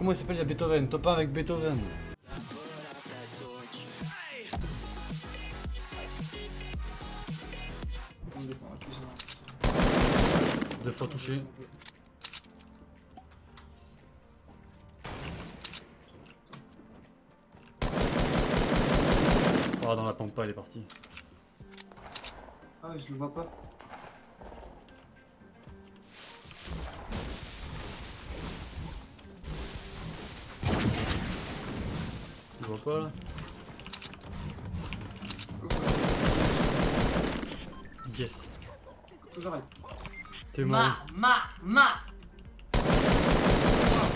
comment il s'appelle a Beethoven. Top 1 avec Beethoven. Deux fois touché. Oh, dans la pampa, il est parti. Ah je le vois pas. Tu vois pas là Yes. Faut que j'arrête. T'es mort. Ma, ma, ma Oh.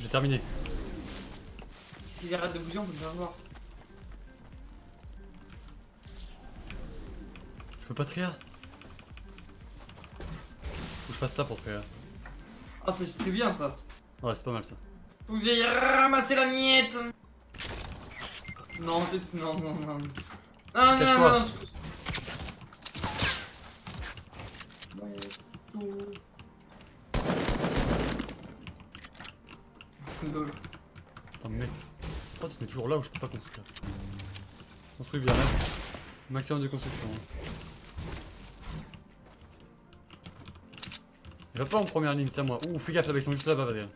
J'ai terminé. S'il arrête de bouger, on peut bien voir. Je peux pas trier Faut que je fasse ça pour trier. Ah, c'est- c'est bien ça. Ouais, c'est pas mal ça. Faut que j'aille ramasser la miette. Non, c'est. Non, non, non. Non, non, non, non. Lol. Putain, mec. Pourquoi tu mets toujours là où je peux pas construire Construis bien, hein. Maximum de construction. hein. Il va pas en première ligne, c'est à moi. Ouh, fais gaffe là, ils sont juste là-bas, Vadel.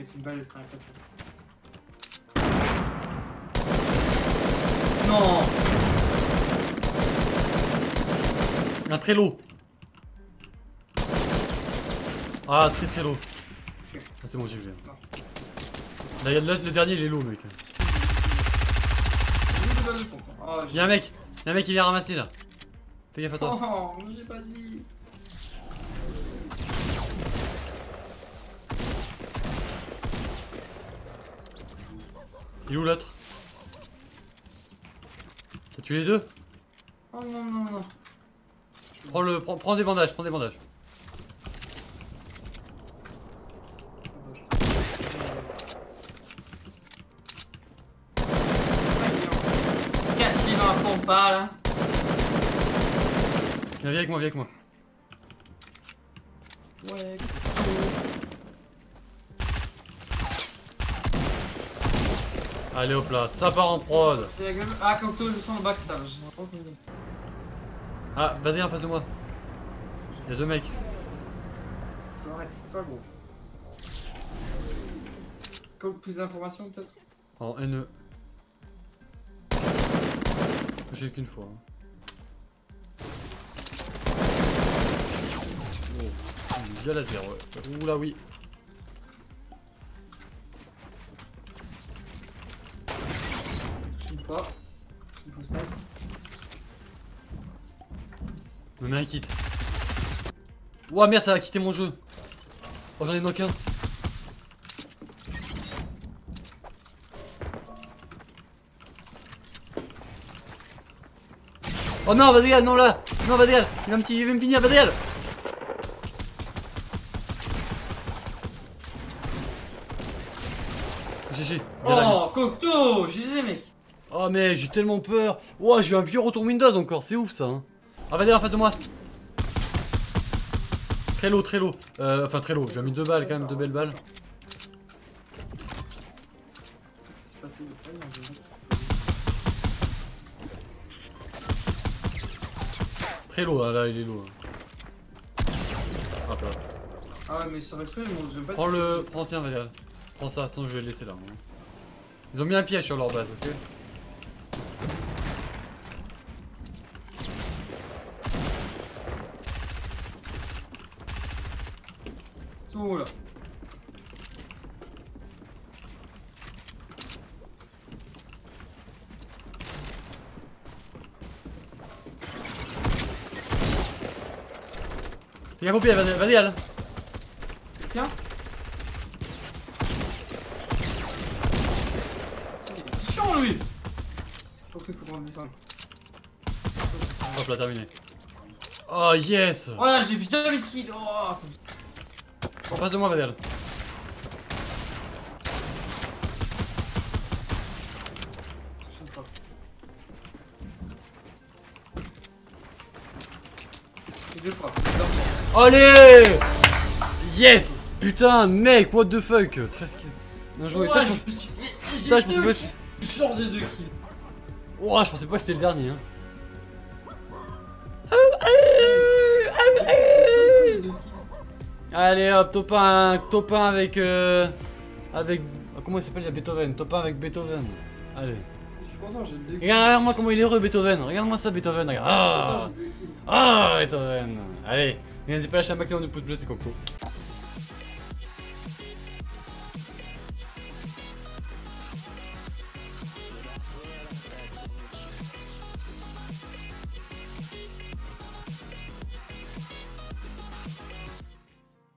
Mettre une balle de sniper. Non Un très low. Ah, très très low. Ah, c'est bon, j'ai vu. Là, y a- là, le dernier, il est low, mec. Oh, j'ai- Y'a un mec, y'a un mec qui vient ramasser là. Fais gaffe à toi. Oh, j'ai pas dit. Il est où l'autre T'as tué les deux Oh non, non, non. prends, le, prends, prends des bandages, prends des bandages. Caché dans la pompa là. Viens, viens avec moi, viens avec moi. Ouais. Allez hop là, ça part en prod. Ah, Cocteau, je sens le backstab. Ah, vas-y en face de moi. Y'a deux mecs. Arrête, pas gros. Comme plus d'informations peut-être? En NE. Touché qu'une fois. hein. Oh, via laser, ouais. Oula oui. Pas. Il faut snipe. Me mets un kit. Ouah merde, ça a quitté mon jeu. Oh, j'en ai knock un. Oh non, Vadriel, non là Non, Vadriel Il va me, il va me finir, Vadriel GG, Oh, Cocteau GG mec Oh mais j'ai tellement peur Ouah j'ai eu un vieux retour Windows encore, c'est ouf ça hein. Ah vas-y en face de moi Très low, très low euh, Enfin très low, j'ai mis deux balles quand même, deux belles balles. Très low hein, là il est low hein. Hop là Ah ouais, mais ça reste plus, moi j'aime pas. Prends le... Prends tiens vas-y Prends ça, attends je vais le laisser là. Ils ont mis un piège sur leur base, ok Tout là. Gaffe au pied, vas-y, vas-y Al. Tiens. Il est chiant lui. Ok, faut qu'on descende. Hop là, terminé. Oh yes. Voilà, j'ai jamais de kill. Oh, En face de moi, Vadel deux. Allez Yes Putain, mec, what the fuck 13 kills. Bien joué. Putain, je pense... Putain, je pensais pas... que- J'ai changé de kill. Ouah, je pensais pas que c'était le dernier. Hein. Allez hop, top 1, top 1 avec... Euh, avec... Comment il s'appelle déjà Beethoven Top 1 avec Beethoven. Allez. J'ai. Regarde, regarde-moi comment il est heureux Beethoven. Regarde-moi ça Beethoven. Regarde. Ah, ah Beethoven. Allez. N'hésitez pas à lâcher un maximum de pouces bleus, c'est coco.